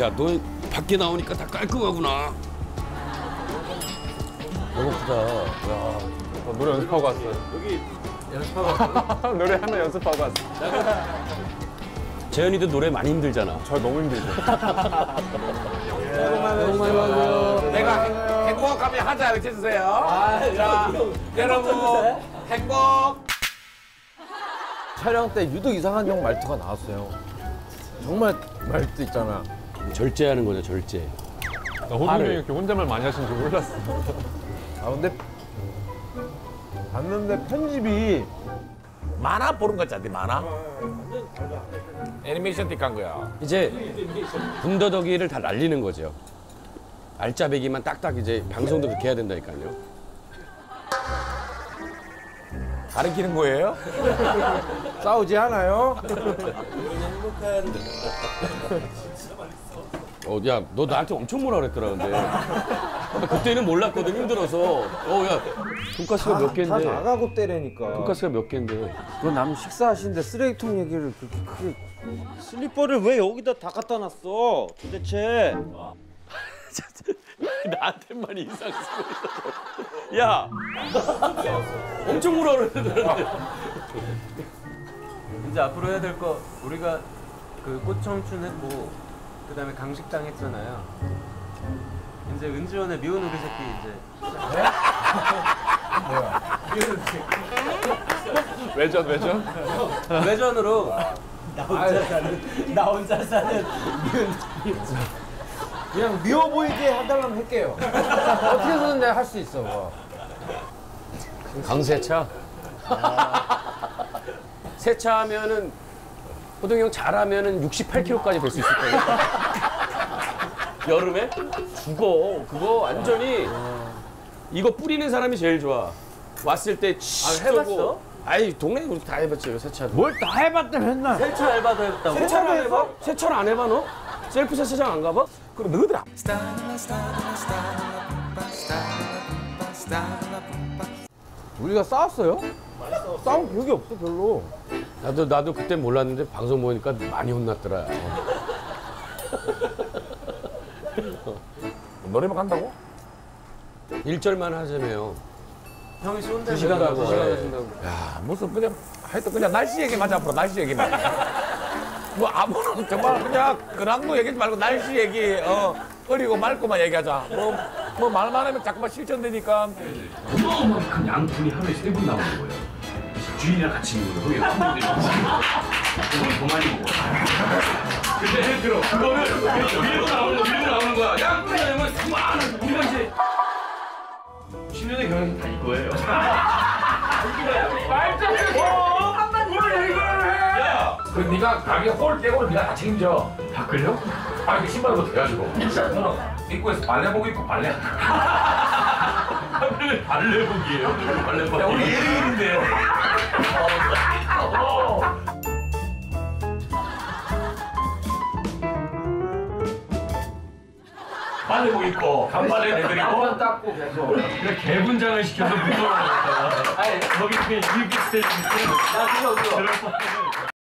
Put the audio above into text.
야, 너 밖에 나오니까 다 깔끔하구나. 배고프다. 야. 저 노래 연습하고 왔어요. 여기 연습하고 노래 하나 연습하고 왔어. 재현이도 노래 많이 힘들잖아. 저 너무 힘들죠. 내가 행- 행복하면 하자 이렇게 해주세요. 자, 여러분 행복. 촬영 때 유독 이상한 형 말투가 나왔어요. 정말 말투 있잖아. 절제하는 거죠, 절제. 나 호동이 형이 이렇게 혼잣말 많이 하시는 줄 몰랐어. 아 근데 봤는데 편집이 만화 보는 거잖아, 만화. 애니메이션 틱한 거야. 이제 군더더기를 다 날리는 거죠. 알짜배기만 딱딱 이제 방송도 그렇게 해야 된다니까요. 가르치는 거예요? 싸우지 않아요? 어, 야, 너 나한테 엄청 뭐라 그랬더라, 근데. 나 그때는 몰랐거든, 힘들어서. 어, 야, 돈가스가 몇 다 개인데. 나가고 때리니까. 돈가스가 몇 개인데. 그건 남 식사하시는데 쓰레기통 얘기를 그렇게 크게. 슬리퍼를 왜 여기다 다 갖다 놨어? 도대체. 나한테만 이상 쓰고 있어. 야! 엄청 뭐라 그랬더라. 이제 앞으로 해야 될 거 우리가 그 꽃청춘 했고 그다음에 강식당 했잖아요. 이제 은지원의 미운 우리 새끼 이제 외전 외전. 외전으로 나 혼자 사는 나 혼자 사는 그냥 미워 보이게 해달라면 할게요. 어떻게 해서든 내가 할 수 있어. 뭐. 강세차? 세차하면은, 호동이 형 잘하면은 68kg까지 될 수 있을 거예요. 여름에? 죽어. 그거 완전히. 이거 뿌리는 사람이 제일 좋아. 왔을 때 치. 해봤어? 아이, 동네 우리 다 해봤지, 세차도. 뭘다 해봤다 맨날. 세차 알바도 했다고. 세차를 안 해봐? 세차를 안 해봐, 너? 셀프 세차장 안 가봐? 그럼 너희들아. 우리가 싸웠어요? 싸운 기억이 없어 별로. 나도, 나도 그때 몰랐는데 방송 보니까 많이 혼났더라. 노래방 간다고? 일절만 하자며요. 형이 쏜다. 두 시간 하고. 두 시간 예. 하신다고. 야, 무슨 그냥 하여튼 그냥 날씨 얘기만 하자 앞으로 날씨 얘기만. 뭐 아무런 정말 그냥 근황도 얘기하지 말고 날씨 얘기 어 어리고 맑고만 얘기하자. 뭐 뭐 말만 하면 자꾸만 실천되니까 어마어마한 양푼이 하루에 세번 나오는 거예요. 주인이랑 같이 있는 거예요. 한분들이 그걸 더 많이 먹어. 근데 예를 들어 그거를 밀고 나오는 거 밀고 나오는 거야. 양푼이 아니면 그만한 우리가 이제 10년의 경험이 다 이거예요. 네가 가게 홀 떼고 네가 다 책임져. 다 끌려? 아 이거 신발부터 해가지고. 너는 입구에서 발레복 입고 발레. 발레복이에요. 발레복. 야 우리 예능인인데요. 발레복 입고 간발레 내드리고 닦고 계속. 그냥 개분장을 시켜서 무서워하다가 아니 거기 그냥 이렇게 스테이지 야 그거 그거.